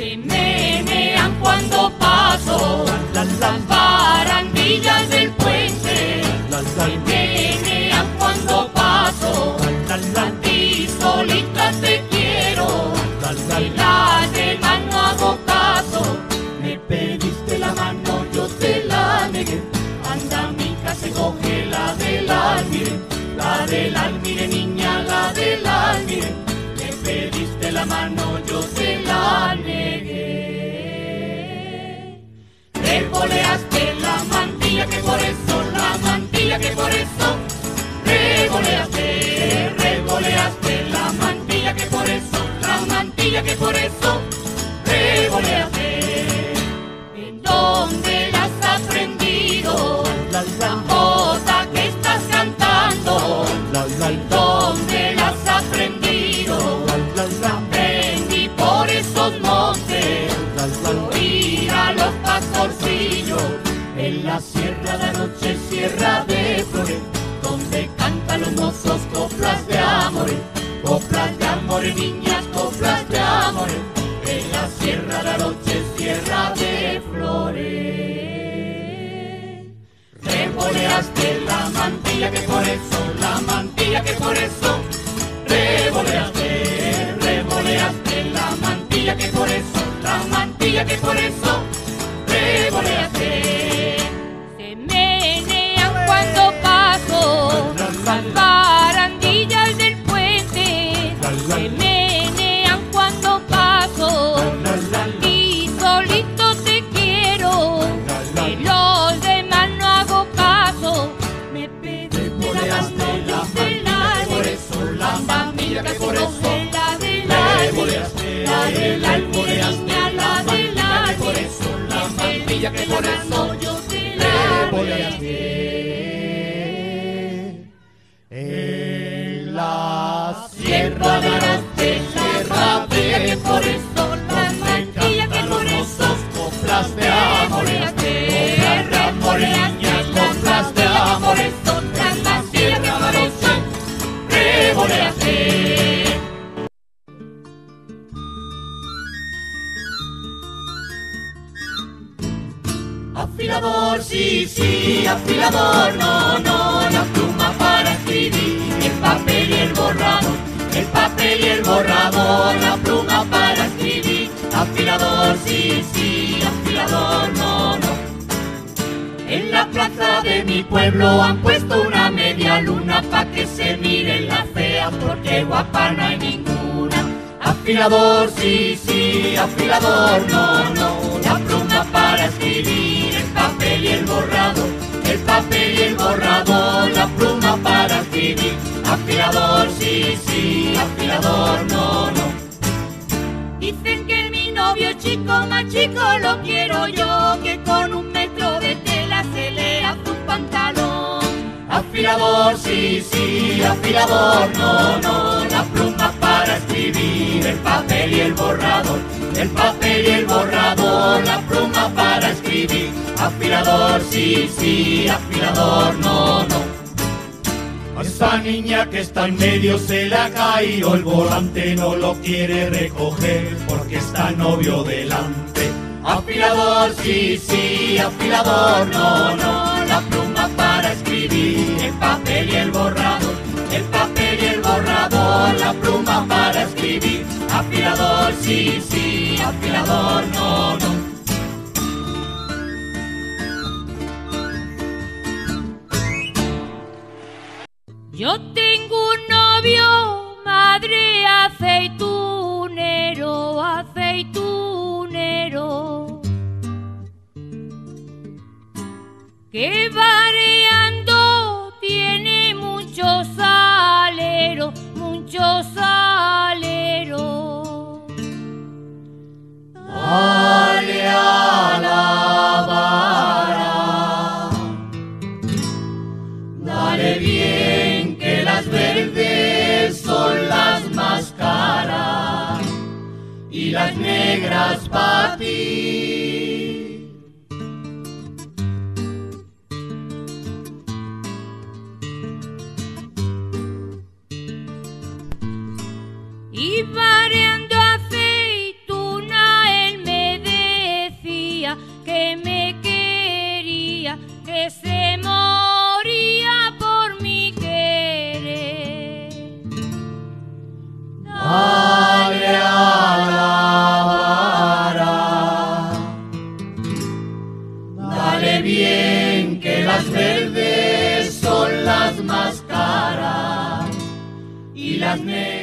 Se menean cuando paso la mantilla que por eso. Revoleaste. ¿En dónde la has aprendido? La cosa que estás cantando. ¿En dónde la has aprendido? Aprendí por esos montes. Oír a los pastorcillos. En la sierra de noche, sierra de flores. Donde cantan los mozos coplas de amores. Coplas de amores, niñas, Revoleaste la mantilla que por eso, la mantilla que por eso. Revoleaste, revoleaste la mantilla que por eso, la mantilla que por eso. Revoleaste. Se menean cuando paso las barandillas del puente. Se menean yo te la por di. eso, la mantilla que por eso. La de la Revoleaste, la de la revoleaste niña, la de la por eso, la mantilla que por eso. yo te la Revoleaste. En la sierra de sí, sí, afilador, no, no, la pluma para escribir, el papel y el borrador, el papel y el borrador, la pluma para escribir, afilador, sí, sí, afilador, no, no. En la plaza de mi pueblo han puesto una media luna pa' que se miren las feas porque guapa no hay ninguna. Afilador, sí, sí, afilador, no, no, para escribir, el papel y el borrador, el papel y el borrador, la pluma para escribir. Afilador, sí, sí, afilador, no, no. Dicen que mi novio chico más chico lo quiero yo, que con un metro de tela se le hace un pantalón. Afilador, sí, sí, afilador, no, no, escribir, el papel y el borrador, el papel y el borrador, la pluma para escribir. Afilador, sí, sí, afilador, no, no. A esa niña que está en medio se le ha caído el volante, no lo quiere recoger porque está novio delante. Afilador, sí, sí, afilador, no, no, sí, sí, no, no. Yo tengo un novio, madre aceitunero, aceitunero, que variando y las negras para ti. Y variando aceituna, él me decía que me quería, que se moría. Las más